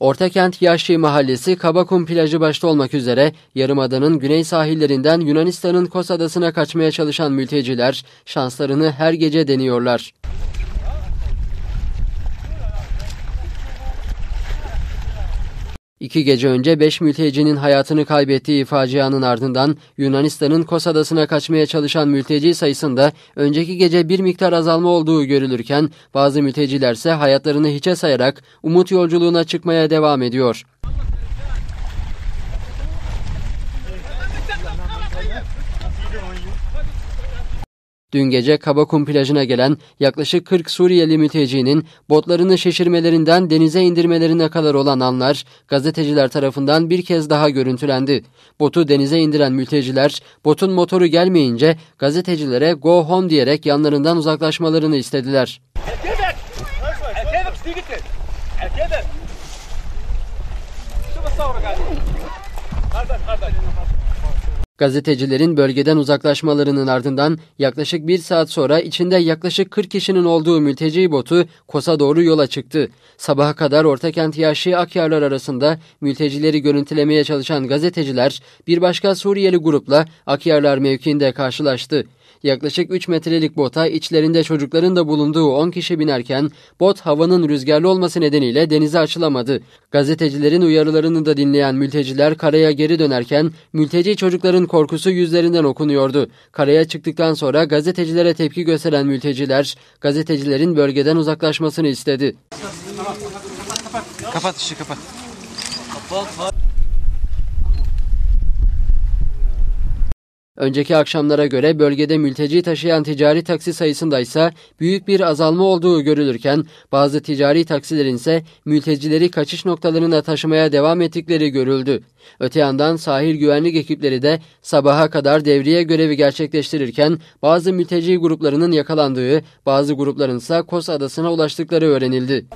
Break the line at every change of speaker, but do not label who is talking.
Ortakent Yaşlı Mahallesi Kabakum plajı başta olmak üzere Yarımada'nın güney sahillerinden Yunanistan'ın Kos Adası'na kaçmaya çalışan mülteciler şanslarını her gece deniyorlar. İki gece önce beş mültecinin hayatını kaybettiği facianın ardından Yunanistan'ın Kos Adası'na kaçmaya çalışan mülteci sayısında önceki gece bir miktar azalma olduğu görülürken bazı mültecilerse hayatlarını hiçe sayarak umut yolculuğuna çıkmaya devam ediyor. Dün gece Kabakum plajına gelen yaklaşık 40 Suriyeli mültecinin botlarını şişirmelerinden denize indirmelerine kadar olan anlar gazeteciler tarafından bir kez daha görüntülendi. Botu denize indiren mülteciler botun motoru gelmeyince gazetecilere go home diyerek yanlarından uzaklaşmalarını istediler. Gazetecilerin bölgeden uzaklaşmalarının ardından yaklaşık bir saat sonra içinde yaklaşık 40 kişinin olduğu mülteci botu Kos'a doğru yola çıktı. Sabaha kadar Ortakent Yaşı Akyarlar arasında mültecileri görüntülemeye çalışan gazeteciler bir başka Suriyeli grupla Akyarlar mevkiinde karşılaştı. Yaklaşık 3 metrelik bota içlerinde çocukların da bulunduğu 10 kişi binerken bot havanın rüzgarlı olması nedeniyle denize açılamadı. Gazetecilerin uyarılarını da dinleyen mülteciler karaya geri dönerken mülteci çocukların korkusu yüzlerinden okunuyordu. Karaya çıktıktan sonra gazetecilere tepki gösteren mülteciler gazetecilerin bölgeden uzaklaşmasını istedi.
Kapat ışığı kapat.
Önceki akşamlara göre bölgede mülteci taşıyan ticari taksi sayısında ise büyük bir azalma olduğu görülürken bazı ticari taksilerin ise mültecileri kaçış noktalarına taşımaya devam ettikleri görüldü. Öte yandan sahil güvenlik ekipleri de sabaha kadar devriye görevi gerçekleştirirken bazı mülteci gruplarının yakalandığı, bazı grupların ise Kos Adası'na ulaştıkları öğrenildi.